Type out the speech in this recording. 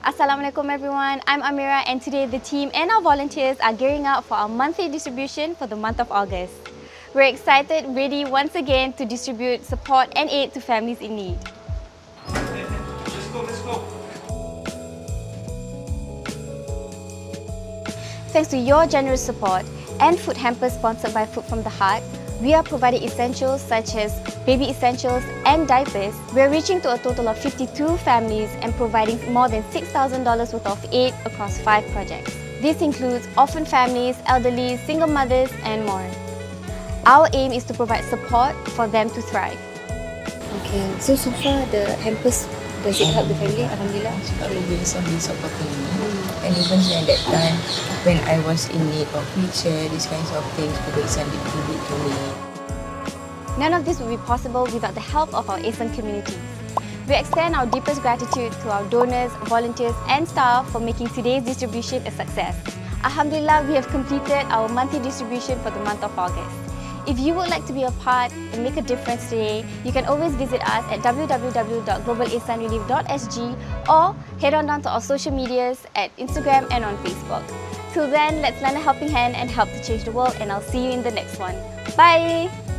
Assalamualaikum everyone, I'm Amira and today the team and our volunteers are gearing up for our monthly distribution for the month of August. We're excited, ready once again to distribute support and aid to families in need. Let's go, let's go. Thanks to your generous support and food hampers sponsored by Food from the Heart, we are providing essentials such as baby essentials and diapers. We are reaching to a total of 52 families and providing more than $6,000 worth of aid across five projects. This includes orphan families, elderly, single mothers and more. Our aim is to provide support for them to thrive. Okay, so so far the hampers does it help the family? Alhamdulillah. always have been supporting me. And even at that time, when I was in need of wheelchair, these kinds of things, people send it to me. None of this would be possible without the help of our ASEAN community. We extend our deepest gratitude to our donors, volunteers and staff for making today's distribution a success. Alhamdulillah, we have completed our monthly distribution for the month of August. If you would like to be a part and make a difference today, you can always visit us at www.globalehsanrelief.sg or head on down to our social medias at Instagram and on Facebook. Till then, let's lend a helping hand and help to change the world and I'll see you in the next one. Bye!